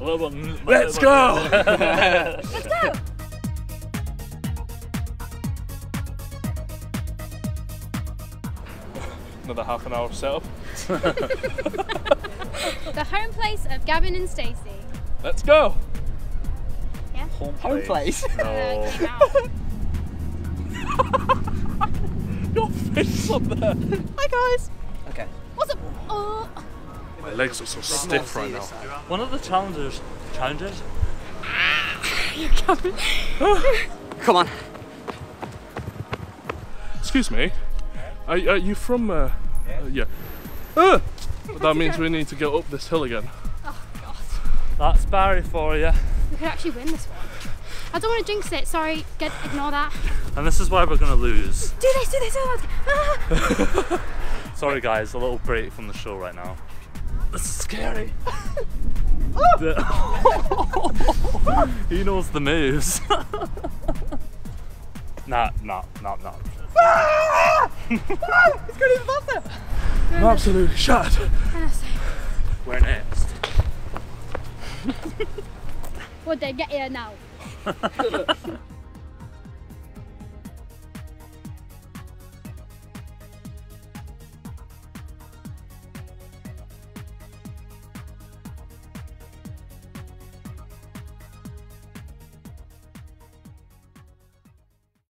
Let's go! Let's go! Another half an hour setup. The home place of Gavin and Stacey. Let's go! Yeah? Home place. Uh, No. came out. Your face up there! Hi guys. Okay. What's up? Oh, My legs are so stiff right now. One of the challengers, challengers, Come on. Excuse me. Are, are you from? Uh, uh, yeah. Uh, that means we need to go up this hill again. oh God. that's Barry for you. We could actually win this one. I don't want to jinx it. Sorry. Get ignore that. And this is why we're gonna lose. Do this. Do this. Do that. Ah. Sorry guys, a little break from the show right now. This is scary. he knows the moves. nah, nah, nah, nah. He's going even faster. I'm absolutely shattered. Honestly. Where next? Would they get here now?